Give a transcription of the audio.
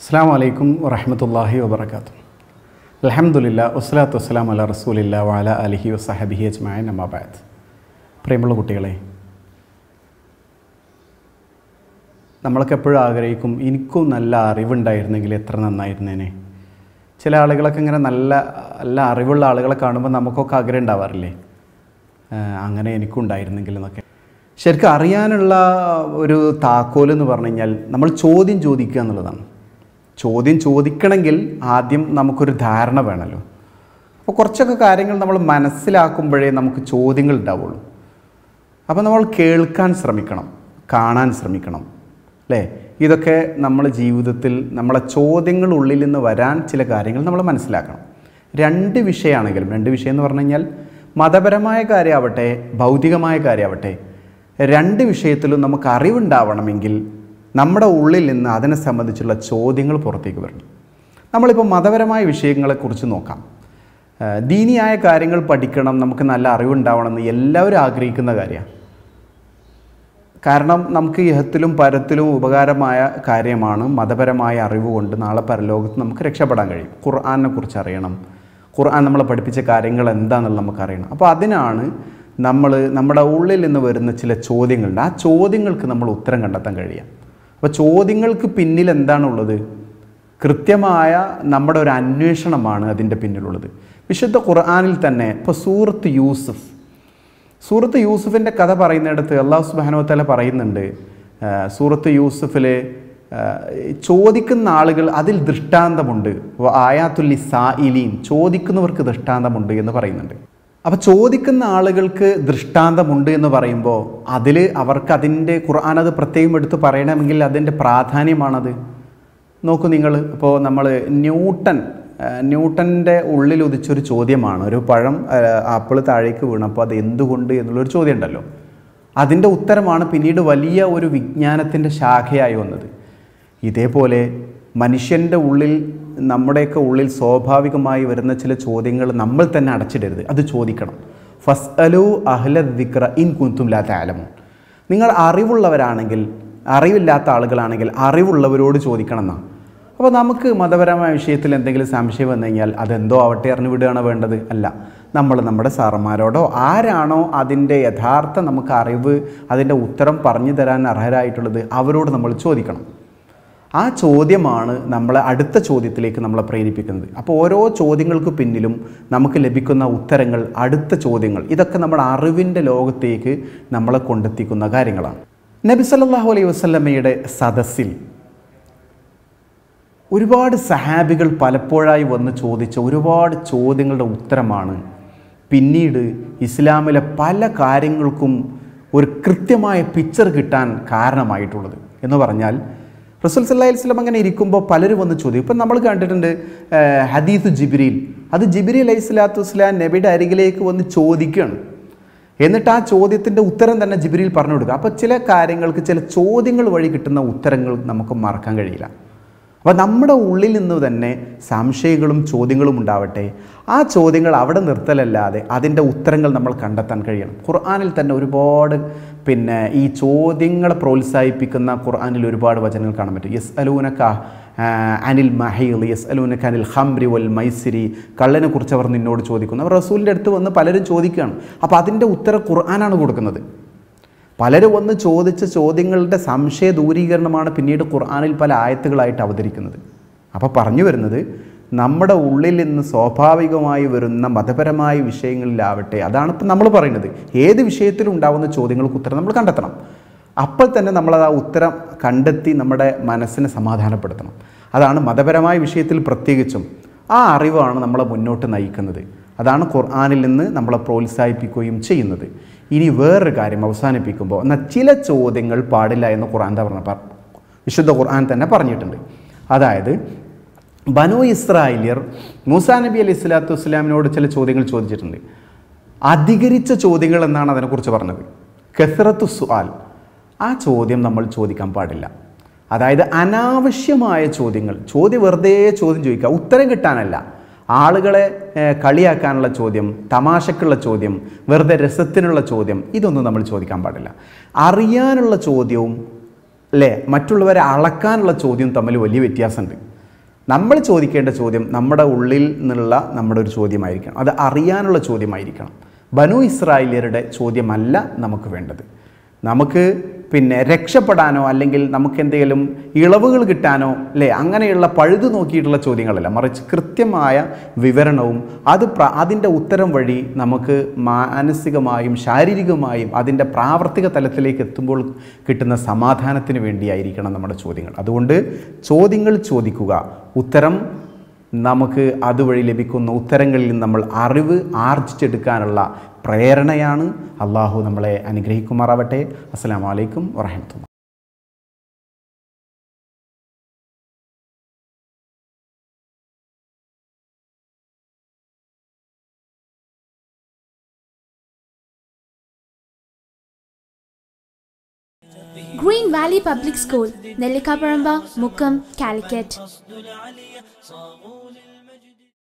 അസ്സാം വലൈക്കും വറഹമത്തല്ലാഹി വബർക്കാത്തു അലഹമുല്ല വസ്സലാത്തു വസ്സലാം അല റസൂലില്ല വാല അലഹി വസഹബിഹി അജ്മായ നമാബാദ് പ്രിയമുള്ള കുട്ടികളെ നമ്മളൊക്കെ എപ്പോഴും ആഗ്രഹിക്കും എനിക്കും നല്ല അറിവുണ്ടായിരുന്നെങ്കിൽ എത്ര നന്നായിരുന്നേനെ. ചില ആളുകളൊക്കെ ഇങ്ങനെ നല്ല നല്ല അറിവുള്ള ആളുകളെ കാണുമ്പോൾ നമുക്കൊക്കെ ആഗ്രഹം ഉണ്ടാവാറില്ലേ? അങ്ങനെ എനിക്കും ഉണ്ടായിരുന്നെങ്കിൽ എന്നൊക്കെ. ശരിക്കും അറിയാനുള്ള ഒരു താക്കോൽ എന്ന് പറഞ്ഞു കഴിഞ്ഞാൽ നമ്മൾ ചോദ്യം ചോദിക്കുക എന്നുള്ളതാണ്. ചോദ്യം ചോദിക്കണമെങ്കിൽ ആദ്യം നമുക്കൊരു ധാരണ വേണമല്ലോ അപ്പോൾ കുറച്ചൊക്കെ കാര്യങ്ങൾ നമ്മൾ മനസ്സിലാക്കുമ്പോഴേ നമുക്ക് ചോദ്യങ്ങൾ ഉണ്ടാവുള്ളൂ. അപ്പോൾ നമ്മൾ കേൾക്കാൻ ശ്രമിക്കണം കാണാൻ ശ്രമിക്കണം അല്ലേ? ഇതൊക്കെ നമ്മൾ ജീവിതത്തിൽ നമ്മളെ ചോദ്യങ്ങൾ ഉള്ളിൽ നിന്ന് വരാൻ ചില കാര്യങ്ങൾ നമ്മൾ മനസ്സിലാക്കണം. രണ്ട് വിഷയമാണെങ്കിലും രണ്ട് വിഷയം എന്ന് പറഞ്ഞു കഴിഞ്ഞാൽ മതപരമായ കാര്യമാവട്ടെ ഭൗതികമായ കാര്യമാവട്ടെ രണ്ട് വിഷയത്തിലും നമുക്ക് അറിവുണ്ടാവണമെങ്കിൽ നമ്മുടെ ഉള്ളിൽ നിന്ന് അതിനെ സംബന്ധിച്ചുള്ള ചോദ്യങ്ങൾ പുറത്തേക്ക് വരണം. നമ്മളിപ്പോൾ മതപരമായ വിഷയങ്ങളെക്കുറിച്ച് നോക്കാം. ദീനിയായ കാര്യങ്ങൾ പഠിക്കണം നമുക്ക് നല്ല അറിവുണ്ടാവണമെന്ന് എല്ലാവരും ആഗ്രഹിക്കുന്ന കാര്യമാണ്. കാരണം നമുക്ക് ഇഹത്തിലും പരത്തിലും ഉപകാരമായ കാര്യമാണ് മതപരമായ അറിവ് കൊണ്ട് നാളെ പരലോകത്ത് നമുക്ക് രക്ഷപ്പെടാൻ കഴിയും. ഖുർആാനെ കുറിച്ച് അറിയണം. ഖുർആൻ നമ്മളെ പഠിപ്പിച്ച കാര്യങ്ങൾ എന്താണെന്നുള്ളത് നമുക്ക് അറിയണം. അപ്പോൾ അതിനാണ് നമ്മൾ നമ്മുടെ ഉള്ളിൽ നിന്ന് വരുന്ന ചില ചോദ്യങ്ങളുണ്ട്. ആ ചോദ്യങ്ങൾക്ക് നമ്മൾ ഉത്തരം കണ്ടെത്താൻ കഴിയുക. അപ്പോൾ ചോദ്യങ്ങൾക്ക് പിന്നിൽ എന്താണുള്ളത്? കൃത്യമായ നമ്മുടെ ഒരു അന്വേഷണമാണ് അതിന്റെ പിന്നിലുള്ളത്. വിശുദ്ധ ഖുർആാനിൽ തന്നെ ഇപ്പോൾ സൂറത്ത് യൂസുഫ്. സൂറത്ത് യൂസുഫിന്റെ കഥ പറയുന്നിടത്ത് അള്ളാഹു സുബാനോത്തല പറയുന്നുണ്ട് സൂറത്ത് യൂസുഫിൽ ചോദിക്കുന്ന ആളുകൾ അതിൽ ദൃഷ്ടാന്തമുണ്ട്. ആയാത്തുല്ലി സായിലീൻ ചോദിക്കുന്നവർക്ക് ദൃഷ്ടാന്തമുണ്ട് എന്ന് പറയുന്നുണ്ട്. അപ്പോൾ ചോദിക്കുന്ന ആളുകൾക്ക് ദൃഷ്ടാന്തമുണ്ട് എന്ന് പറയുമ്പോൾ അതിൽ അവർക്ക് അതിന്റെ ഖുർആൻ അത് പ്രത്യേകം എടുത്ത് പറയണമെങ്കിൽ അതിന്റെ പ്രാധാന്യമാണത്. നോക്കൂ നിങ്ങൾ ഇപ്പോൾ നമ്മൾ ന്യൂട്ടൺ ആ, ന്യൂട്ടന്റെ ഉള്ളിൽ ഉദിച്ചൊരു ചോദ്യമാണ്. ഒരു പഴം ആപ്പിൾ താഴേക്ക് വീണപ്പോൾ അത് എന്തുകൊണ്ട് എന്നുള്ളൊരു ചോദ്യം ഉണ്ടല്ലോ അതിന്റെ ഉത്തരമാണ് പിന്നീട് വലിയ ഒരു വിജ്ഞാനത്തിന്റെ ശാഖയായി വന്നത്. ഇതേപോലെ മനുഷ്യന്റെ ഉള്ളിൽ നമ്മുടെയൊക്കെ ഉള്ളിൽ സ്വാഭാവികമായി വരുന്ന ചില ചോദ്യങ്ങൾ നമ്മൾ തന്നെ അടച്ചിടരുത്. അത് ചോദിക്കണം. ഫസ് അലു അഹ്ല ദിക്ര ഇൻ കുന്തും ലാ താലമോ നിങ്ങൾ അറിവുള്ളവരാണെങ്കിൽ അറിവില്ലാത്ത ആളുകളാണെങ്കിൽ അറിവുള്ളവരോട് ചോദിക്കണം എന്നാണ് അപ്പോൾ നമുക്ക് മതപരമായ വിഷയത്തിൽ എന്തെങ്കിലും സംശയം വന്നു കഴിഞ്ഞാൽ അതെന്തോ ആവട്ടെ അറിഞ്ഞു വിടുകയാണ് വേണ്ടത്? അല്ല. നമ്മൾ നമ്മുടെ സാറന്മാരോടോ ആരാണോ അതിന്റെ യഥാർത്ഥ നമുക്ക് അറിവ് അതിന്റെ ഉത്തരം പറഞ്ഞു തരാൻ അർഹരായിട്ടുള്ളത് അവരോട് നമ്മൾ ചോദിക്കണം. ആ ചോദ്യമാണ് നമ്മളെ അടുത്ത ചോദ്യത്തിലേക്ക് നമ്മളെ പ്രേരിപ്പിക്കുന്നത്. അപ്പോൾ ഓരോ ചോദ്യങ്ങൾക്ക് പിന്നിലും നമുക്ക് ലഭിക്കുന്ന ഉത്തരങ്ങൾ അടുത്ത ചോദ്യങ്ങൾ ഇതൊക്കെ നമ്മുടെ അറിവിന്റെ ലോകത്തേക്ക് നമ്മളെ കൊണ്ടെത്തിക്കുന്ന കാര്യങ്ങളാണ്. നബി സല്ലാഹു അലൈഹി വസല്ലമയുടെ സദസ്സിൽ ഒരുപാട് സഹാബികൾ പലപ്പോഴായി വന്ന് ചോദിച്ച ഒരുപാട് ചോദ്യങ്ങളുടെ ഉത്തരമാണ്. പിന്നീട് ഇസ്ലാമിലെ പല കാര്യങ്ങൾക്കും ഒരു കൃത്യമായ പിക്ചർ കിട്ടാൻ കാരണമായിട്ടുള്ളത്. എന്ന് പറഞ്ഞാൽ റസൂൽ സല്ലാ വസ്ലം അങ്ങനെ ഇരിക്കുമ്പോൾ പലരും വന്ന് ചോദ്യം ഇപ്പം നമ്മൾ കണ്ടിട്ടുണ്ട് ഹദീസ് ജിബിരിയിൽ അത് ജിബിരി അലൈഹി സ്വലാത്തു വസ്ലാം നബിയുടെ അരികിലേക്ക് വന്ന് ചോദിക്കുകയാണ് എന്നിട്ട് ആ ചോദ്യത്തിന്റെ ഉത്തരം തന്നെ ജിബിരിയിൽ പറഞ്ഞു കൊടുക്കുക. അപ്പോൾ ചില കാര്യങ്ങൾക്ക് ചില ചോദ്യങ്ങൾ വഴി കിട്ടുന്ന ഉത്തരങ്ങൾ നമുക്ക് മറക്കാൻ കഴിയില്ല. അപ്പോൾ നമ്മുടെ ഉള്ളിൽ നിന്ന് തന്നെ സംശയങ്ങളും ചോദ്യങ്ങളും ഉണ്ടാവട്ടെ. ആ ചോദ്യങ്ങൾ അവിടെ നിർത്തലല്ലാതെ അതിന്റെ ഉത്തരങ്ങൾ നമ്മൾ കണ്ടെത്താൻ കഴിയണം. ഖുർആാനിൽ തന്നെ ഒരുപാട് പിന്നെ ഈ ചോദ്യങ്ങളെ പ്രോത്സാഹിപ്പിക്കുന്ന ഖുർആാനിൽ ഒരുപാട് വചനങ്ങൾ കാണാൻ പറ്റും. യെസ് അലൂനക്ക അനിൽ മഹീൽ യെസ് അലൂനക്ക അനിൽ ഹംരി വൽ മൈസിരി കള്ളനെ കുറിച്ച് അവർ നിന്നോട് ചോദിക്കുന്നു. അവർ റസൂലിന്റെ അടുത്ത് വന്ന് പലരും ചോദിക്കുകയാണ്. അപ്പോൾ അതിന്റെ ഉത്തരം ഖുർആനാണ് കൊടുക്കുന്നത്. പലരും വന്ന് ചോദിച്ച ചോദ്യങ്ങളുടെ സംശയ ദൂരീകരണമാണ് പിന്നീട് ഖുർആാനിൽ പല ആയത്തുകളായിട്ട് അവതരിക്കുന്നത്. അപ്പോൾ പറഞ്ഞു വരുന്നത് നമ്മുടെ ഉള്ളിൽ നിന്ന് സ്വാഭാവികമായി വരുന്ന മതപരമായ വിഷയങ്ങളിലാവട്ടെ അതാണ് ഇപ്പം നമ്മൾ പറയുന്നത്. ഏത് വിഷയത്തിലും ഉണ്ടാകുന്ന ചോദ്യങ്ങൾക്ക് ഉത്തരം നമ്മൾ കണ്ടെത്തണം. അപ്പോൾ തന്നെ നമ്മളത് ആ ഉത്തരം കണ്ടെത്തി നമ്മുടെ മനസ്സിനെ സമാധാനപ്പെടുത്തണം. അതാണ് മതപരമായ വിഷയത്തിൽ പ്രത്യേകിച്ചും ആ അറിവാണ് നമ്മളെ മുന്നോട്ട് നയിക്കുന്നത്. അതാണ് ഖുർആാനിൽ നിന്ന് നമ്മളെ പ്രോത്സാഹിപ്പിക്കുകയും ചെയ്യുന്നത്. ഇനി വേറൊരു കാര്യം അവസാനിപ്പിക്കുമ്പോൾ എന്നാൽ ചില ചോദ്യങ്ങൾ പാടില്ല എന്ന് ഖുർആൻ പറഞ്ഞ വിശുദ്ധ ഖുർആൻ തന്നെ പറഞ്ഞിട്ടുണ്ട്. അതായത് ബനു ഇസ്രായേലിയർ മൂസാ നബി അലൈഹി സ്വലാത്തു വസ്സലാമിനോട് ചില ചോദ്യങ്ങൾ ചോദിച്ചിട്ടുണ്ട്. അധികരിച്ച ചോദ്യങ്ങൾ എന്നാണ് അതിനെക്കുറിച്ച് പറഞ്ഞത്. കെസറത്തു സുആൽ. ആ ചോദ്യം നമ്മൾ ചോദിക്കാൻ പാടില്ല. അതായത് അനാവശ്യമായ ചോദ്യങ്ങൾ. ചോദ്യം വെറുതെ ചോദ്യം ചോദിക്കുക. ഉത്തരം കിട്ടാനല്ല. ആളുകളെ കളിയാക്കാനുള്ള ചോദ്യം തമാശക്കുള്ള ചോദ്യം വെറുതെ രസത്തിനുള്ള ചോദ്യം ഇതൊന്നും നമ്മൾ ചോദിക്കാൻ പാടില്ല. അറിയാനുള്ള ചോദ്യവും അല്ലേ മറ്റുള്ളവരെ അളക്കാനുള്ള ചോദ്യം തമ്മിൽ വലിയ വ്യത്യാസമുണ്ട്. നമ്മൾ ചോദിക്കേണ്ട ചോദ്യം നമ്മുടെ ഉള്ളിൽ നിന്നുള്ള നമ്മുടെ ഒരു ചോദ്യമായിരിക്കണം. അത് അറിയാനുള്ള ചോദ്യമായിരിക്കണം. ബനു ഇസ്രായേലിയരുടെ ചോദ്യമല്ല നമുക്ക് വേണ്ടത്. നമുക്ക് പിന്നെ രക്ഷപ്പെടാനോ അല്ലെങ്കിൽ നമുക്ക് എന്തെങ്കിലും ഇളവുകൾ കിട്ടാനോ അല്ലേ? അങ്ങനെയുള്ള പഴുതു നോക്കിയിട്ടുള്ള ചോദ്യങ്ങളല്ല. മറിച്ച് കൃത്യമായ വിവരണവും അത് അതിന്റെ ഉത്തരം വഴി നമുക്ക് മാനസികമായും ശാരീരികമായും അതിന്റെ പ്രാവർത്തിക തലത്തിലേക്ക് എത്തുമ്പോൾ കിട്ടുന്ന സമാധാനത്തിന് വേണ്ടിയായിരിക്കണം നമ്മുടെ ചോദ്യങ്ങൾ. അതുകൊണ്ട് ചോദ്യങ്ങൾ ചോദിക്കുക. ഉത്തരം നമുക്ക് അതുവഴി ലഭിക്കുന്ന ഉത്തരങ്ങളിൽ നമ്മൾ അറിവ് ആർജിച്ചെടുക്കാനുള്ള പ്രേരണയാണ് അള്ളാഹു നമ്മളെ അനുഗ്രഹിക്കുമാറാവട്ടെ. അസ്സാം വലൈക്കും വറഹമത്തുള്ള Green Valley Public School, Nellikaparamba, Mukam, Calicut.